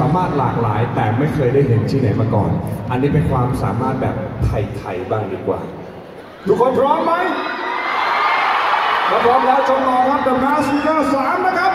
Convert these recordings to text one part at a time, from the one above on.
สามารถหลากหลาย แต่ไม่เคยได้เห็นที่ไหนมาก่อน อันนี้เป็นความสามารถแบบไทยๆบ้างดีกว่า ทุกคนพร้อมไหมถ้าพร้อมแล้วจงรอครับ The Mask 93นะครับ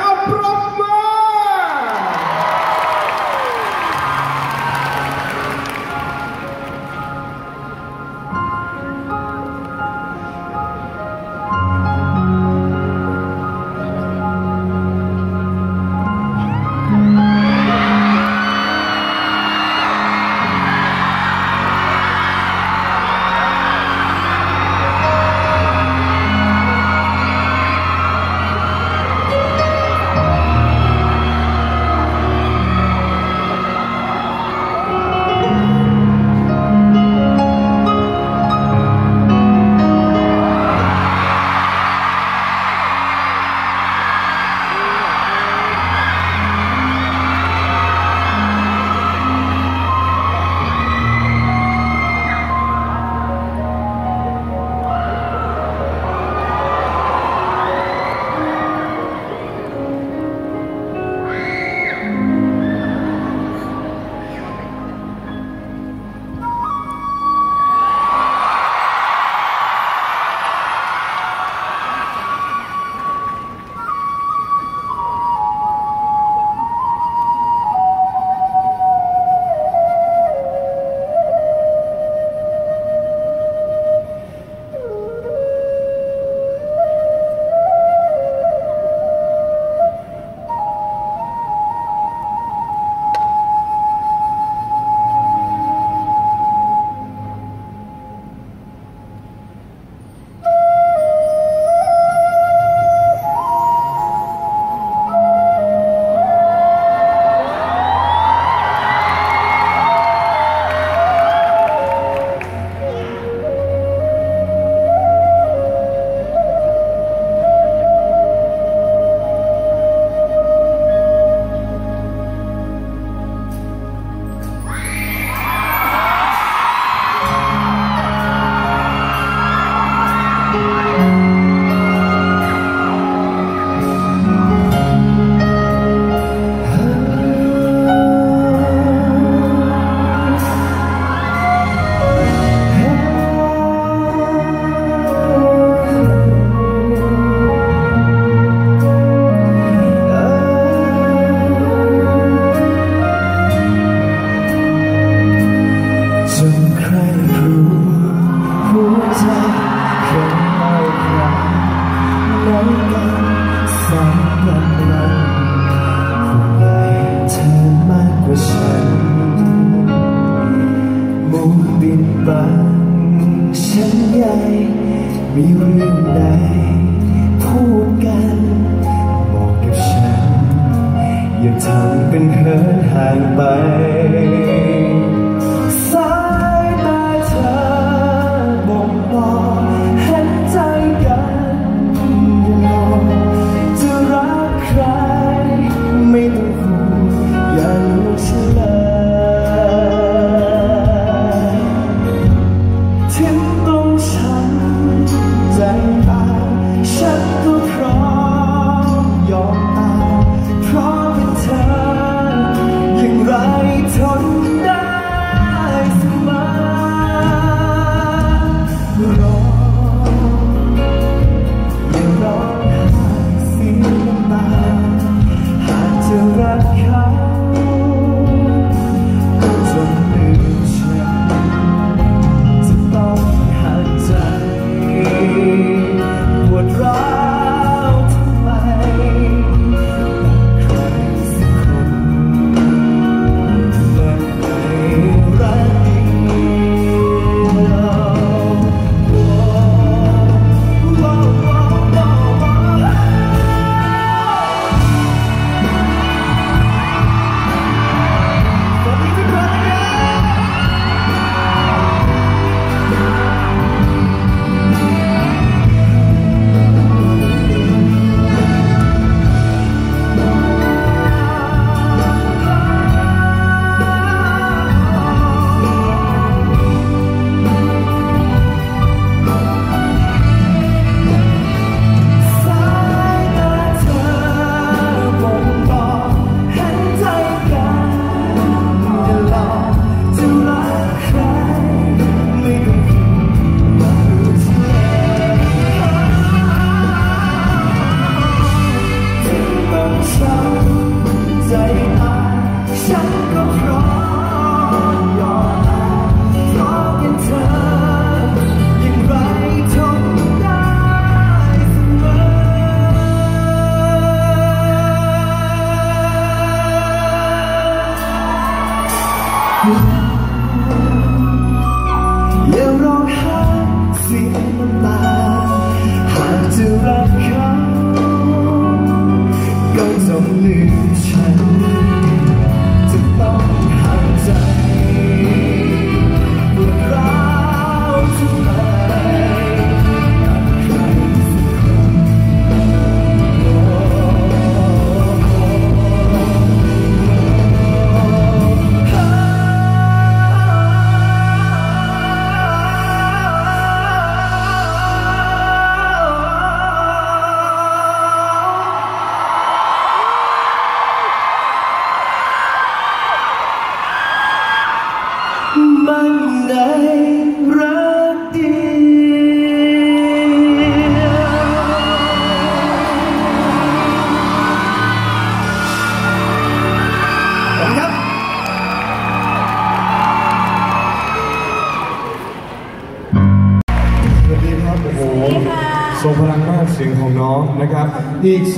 ก็ต้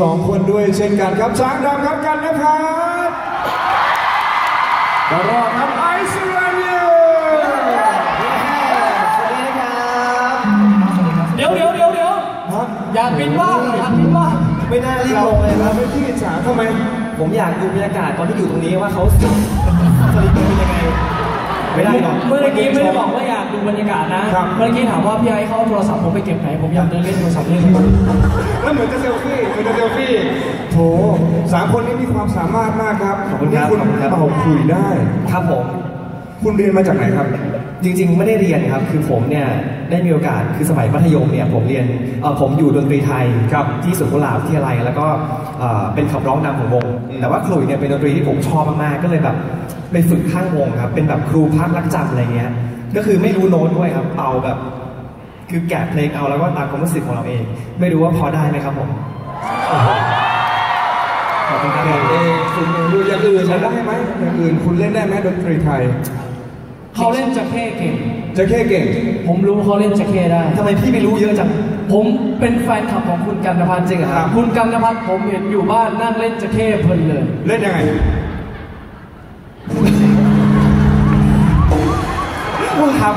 สองคนด้วยเช่นกันครับช้างดำครับกันนะครับแล้วรอครับไอซ์แลนด์เดี๋ยวเดี๋ยวเดี๋ยวเดี๋ยวครับอยากบินบ้างอยากบินบ้างไม่น่ารีบลงเลยครับไม่ขี้ฉาทำไม ผมอยากดูบรรยากาศตอนที่อยู่ตรงนี้ว่าเขาสลิปเป็นยังไง ไม่ได้หรอก เมื่อกี้ไม่ได้บอกว่าอยากดูบรรยากาศนะเมื่อกี้ถามว่าพี่ไอ้เขาเอาโทรศัพท์ผมไปเก็บไหน ผมอยากเดินเล่นโทรศัพท์เล่นเลยแล้วเหมือนจะเซลฟี่เหมือนจะเซลฟี่โถสามคนนี้มีความสามารถมากครับขอบคุณครับนี่คุณขอบคุณครับเป่าคุยได้ ครับผม คุณเรียนมาจากไหนครับ จริงๆ ไม่ได้เรียนครับ คือผมเนี่ยได้มีโอกาส คือสมัยมัธยมเนี่ยผมเรียนเอ่อผมอยู่ดนตรีไทยครับที่สุขุลาวิทยาลัยแล้วก็เอ่อเป็นขับร้องนำของวงอืมแต่ว่าครุยเนี่ยเป็นดนตรีที่ผมชอบมากๆ ก็เลยแบบไปฝึกข้างวงครับ เป็นแบบครูพักรักจำอะไรเงี้ย ก็คือไม่รู้โน้ตด้วยครับเป่าแบบ คือแกะเพลงเอาแล้วก็ตามความรู้สึกของเราเอง ไม่รู้ว่าพอได้ไหมครับผมขอบคุณครับเองคุณเองดูอย่างอื่นแล้วได้ไหมอย่างอื่นคุณเล่นได้ไหมดนตรีไทย เขาเล่นจะเข้เก่ง จะแค่เก่ง ผมรู้เขาเล่นจะเข้ได้ทำไมพี่ไม่รู้เยอะจัง ผมเป็นแฟนคลับของคุณกันนภัทรจริงเหรอครับ คุณกันนภัทรผมเห็นอยู่บ้านนั่งเล่นจะเข้เพลินเลย เล่นยังไงครับ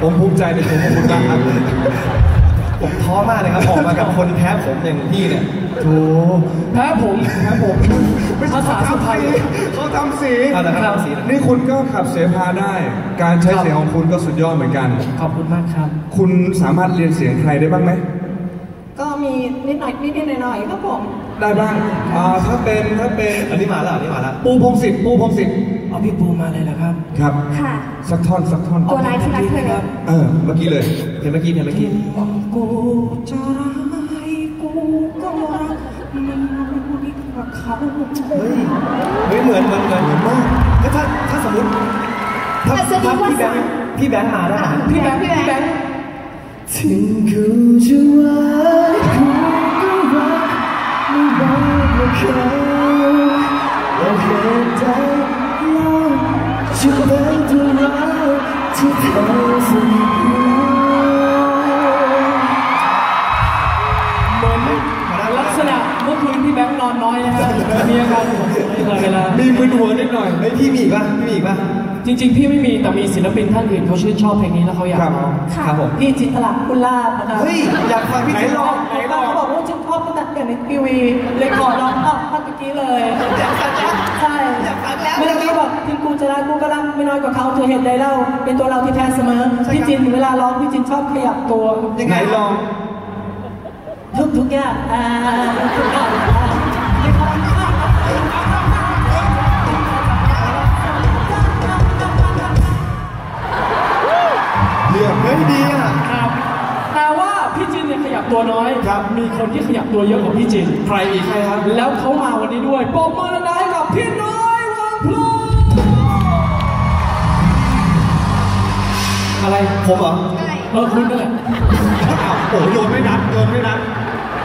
ผมภูมิใจในตัวของคุณมากครับ ผมท้อมากเลยครับออกมากับคนแพ้ผมอย่างพี่เนี่ยโถแพ้ผมครับผมภาษาสุพรรณเขาทำสีเอาละครับสีนะนี่คุณก็ขับเสพาได้ การใช้เสียงของคุณก็สุดยอดเหมือนกัน ขอบคุณมากครับ คุณสามารถเรียนเสียงใครได้บ้างไหมก็มีนิดหน่อยนิดนิดหน่อยหน่อยๆครับผมได้บ้างอ่าถ้าเป็นถ้าเป็นอันนี้มาแล้วอันนี้มาแล้วปูพงศิษฐ์ปูพงศิษฐ์ เอาพี่ปูมาเลยนะครับ ครับ ค่ะ สักท่อนสักท่อนตัวร้ายที่รักเธอเออเมื่อกี้เลยเพลงเมื่อกี้เพลงเมื่อกี้กูจะร้ายกูก็รักมันดีกว่าเขาเฮ้ยเฮ้ยเหมือนเหมือนเหมือนเหมือนมากแล้วถ้าถ้าสมมติถ้าแต่สมมุถ้าติว่าพี่แบงค์พี่แบงค์มาได้ไหมพี่แบงค์พี่แบงค์ถึงกูจะว่ากูก็รักไม่บอกว่าเขาเราเหตุใดเรา ฉันเป็นตัวรายที่เธอสนิทลักษณะเมื่อคืนที่แบงค์นอนน้อยนะฮะมีอาการมีอดเวมีมึนหัวนิดหน่อยไม่พี่มีป่ะพี่มีป่ะ จริง ๆ พี่ไม่มีแต่มีศิลปินท่านอื่นเขาชื่นชอบเพลงนี้แล้วเขาอยากครับผมพี่จิตตลาอุลาบนะเฮ้ย อยากฟังพี่ไหนลองไหนลองเขาบอก อบตั้งแต่เห็นในทีวีเลยขอร้องอะท่านเมื่อกี้เลยอยากฟังแล้วใช่อยากฟังแล้วเมื่อกี้บอกถึงกูจะรักกูก็รักไม่น้อยกว่าเขาเธอเห็นได้เล่า เป็นตัวเราที่แท้เสมอพี่จินเวลาร้องพี่จินชอบขยับตัวยังไหไงนลองทุกทุกๆอย่างอ่าทุกอย่างอ่าเยี่ยมเฮ้ยดีอะ ครับแต่ว่าพี่จินเนี่ยขยับ ตัวน้อยครับมีคนที่ขยับตัวเยอะกว่าพี่จินใครอีกใครครับ แล้วเขามาวันนี้ด้วยปรบมือดังๆให้กับพี่น้อยวางพลูอะไรผมเหรอเออคุณนั่นแหละอ้าวโอ้โยนไม่นับโยนไม่นับ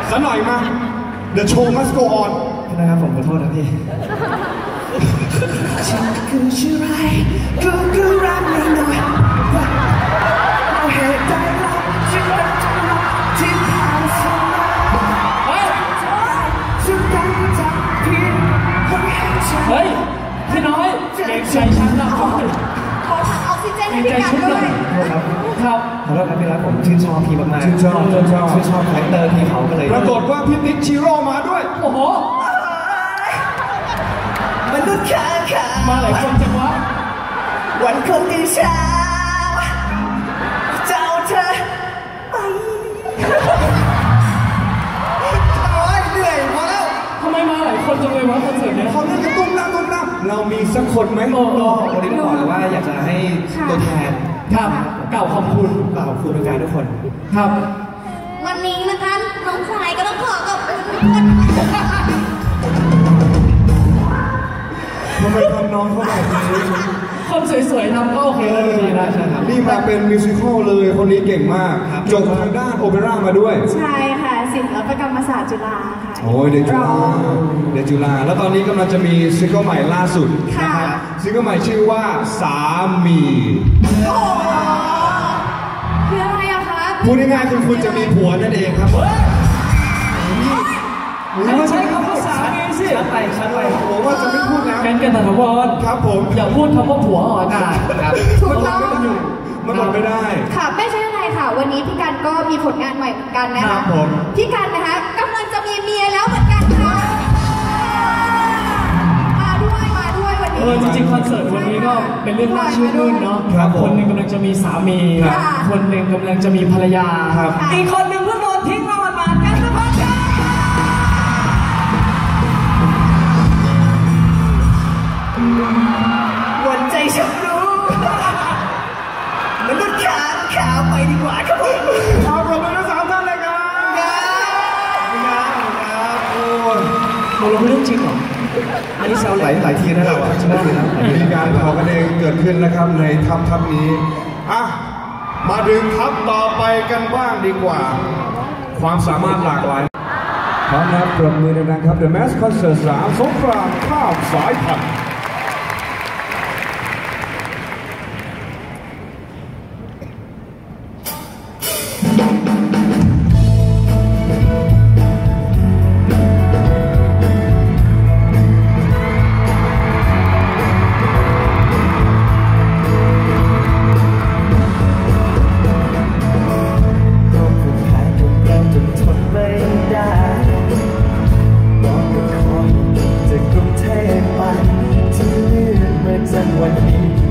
สักหน่อยมา The show must go on นะครับผมขอโทษนะพี่ฉันคือชื่อไรก็คือรักไม่น้อย เฮ้ย พี่น้อยเกรงใจฉันนะก่อนขอถังออกซิเจนเกรให้งพี่ใจกันฉันหด้น่วอยยครับครับ ขอโทษครับพี่รักผมชื่นชอบพี่มากๆชื่นชอบชื่นชอบ ชื่นชอบคาแรคเตอร์พี่เขาก็เลยปรากฏว่าพี่ติ๊กชิโร่มาด้วย โอ้โห มนุษย์ข้างขามาหลายคนจังวะ วันคนที่เช้ จังเลยวะคอนเสิร์ตเนี้ย เขาเล่นกันตุ้มน้ำตุ้มน้ำเรามีสักคนไหมโอ้โห วันนี้ต้องบอกเลยว่าอยากจะให้ตัวแทนครับเก่าขอบคุณกล่าวขอบคุณทุกการทุกคนครับ วันนี้นะคะน้องชายก็ต้องขอขอบคุณทุกคนทำไมทำน้องเขาแบบนี้คนสวยๆทำก็โอเคแล้วดีนะใช่ครับ นี่มาเป็น musical เลย คนนี้เก่งมากครับจบทางด้านโอเปร่ามาด้วย ใช่ค่ะศิลปกรรมศาสตร์จุฬาค่ะ โอ้ยเด็กจุฬาเด็กจุฬาแล้วตอนนี้กำลังจะมีซิงเกิลใหม่ล่าสุดค่ะ นะครับซิงเกิลใหม่ชื่อว่าสามีคืออะไรอะคะพูดง่ายๆคือคุณจะมีผัวนั่นเองครับไม่ใช่คำว่าสามีสิชัดไปชัดไปผมว่าจะไม่พูดนะเป็นกันตถาวรครับผมอย่าพูดคำว่าผัวออกอากาศครับถูกต้องมันหมดไม่ได้ ค่ะไม่ใช่อะไรค่ะ วันนี้พี่กันก็มีผลงานใหม่เหมือนกันนะครัคะบผม พี่กันนะคะ เอนี้อจริงๆคอนเสิร์ตวันนี้ก็เป็นเรื่องน่าชื่นมื่นเนาะครับผม คนหนึ่งกำลังจะมีสามีครับคนหนึ่งกำลังจะมีภรรยา ครับ อีกคนหนึ่งเพิ่งโดนทิ้ง นี้เซาหลายหลายทีนะเราอะใช่ไหมมีการเผากันเองเกิดขึ้นนะครับในทัพทัพนี้อะมาถึงทัพต่อไปกันบ้างดีกว่า ความสามารถหลากหลายพร้อมนะปรบมือดังๆครับ The Mass Concert 3สงครามข้ามสายพันธุ์ You.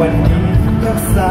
วันนี้รักษา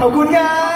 ขอบคุณครับ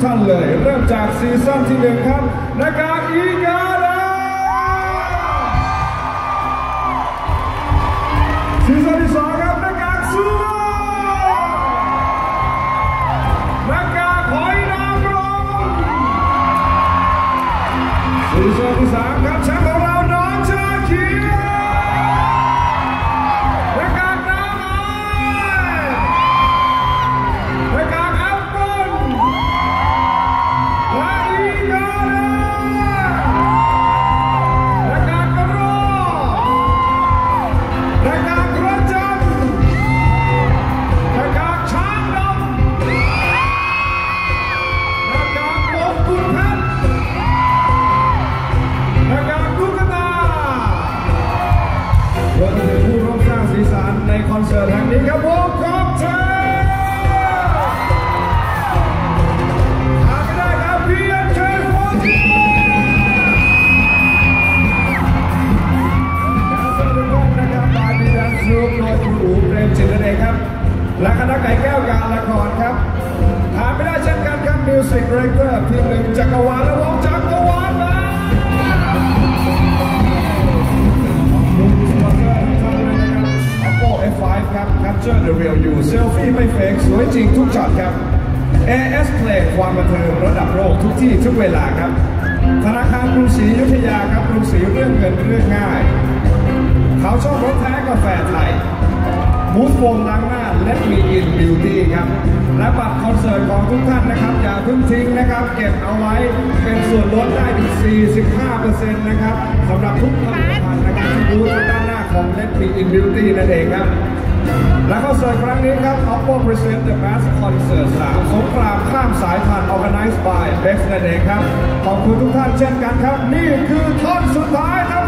Tanrı. และคอนเสิร์ตครั้งนี้ครับ Oppo Present The Mass Concert 3สงครามข้ามสายพันธุ์ Organized by Best Day ครับ ขอบคุณทุกท่านเช่นกันครับ นี่คือท่อนสุดท้ายครับ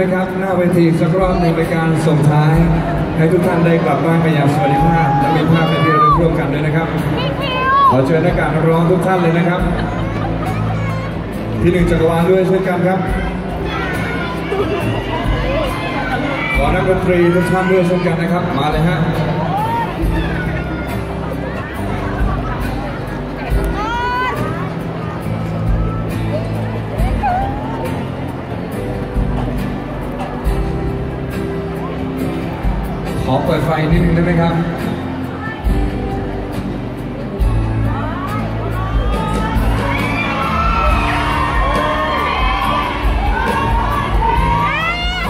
นะครับ หน้าเวทีสักรอบหนึ่งในการส่งท้าย ให้ทุกท่านได้กลับบ้านไปอย่างสวัสดิภาพและมีภาพเป็นที่ระลึกร่วมกันด้วยนะครับ ขอเชิญนักการร้องทุกท่านเลยนะครับ ที่หนึ่งจักรวาลด้วยเช่นกันครับขอนักดนตรีทุกท่านด้วยเช่นกันนะครับ มาเลยฮะ ขอเปิดไฟนิดนึงได้ไหมครับ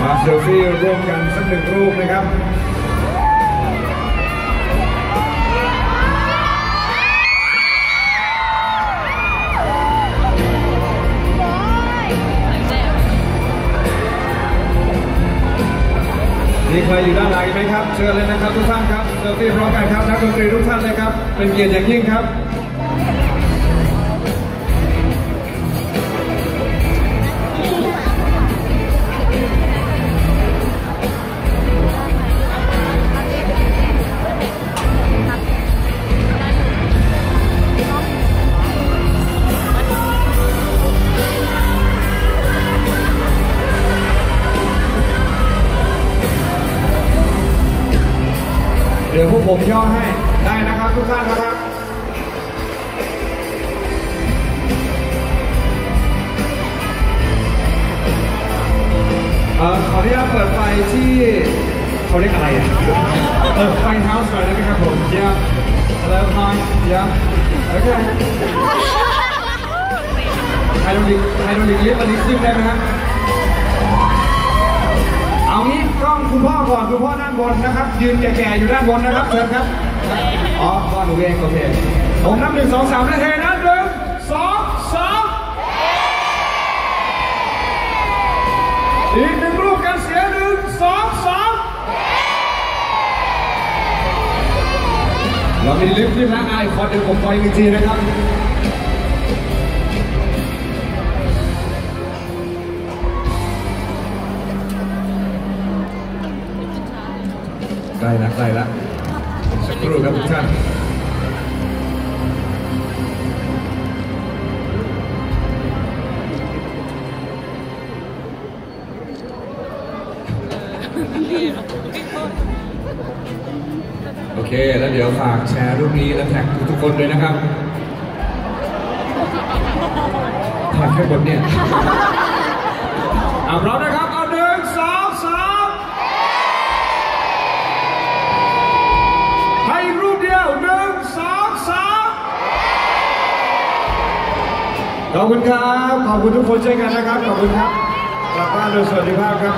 มาเซลฟี่ร่วมกันสักหนึ่งรูปนะครับ มีใครอยู่ด้านหลังอีกไหมครับ เชิญเลยนะครับทุกท่านครับเซลฟี่พร้อมกันครับนักดนตรีทุกท่านเลยครับ เป็นเกียรติอย่างยิ่งครับ เดี๋ ยืนแก่ๆอยู่ด้านบนนะครับเชิญครับอ๋อพ่อหนูเองโอเคผมนับหนึ่งสองสามแล้วเทนะหนึ่งสองสามอีกหนึ่งรูปกันเสียหนึ่งสองสามเรามีลิฟต์ขึ้นแล้วไอขอเดี๋ยวผมไปอีกทีนะครับ ล้ละใกล้ละสักครู่ครับทุกท่านโอเค แล้วเดี๋ยวฝากแชร์รูปนี้และแท็กทุกๆคนด้วยนะครับถ่ายแค่บนเนี่ยเอาพร้อมนะครับ ขอบคุณครับ ขอบคุณทุกคนเช่นกันนะครับ ขอบคุณครับกลับบ้านโดยสวัสดิภาพครับ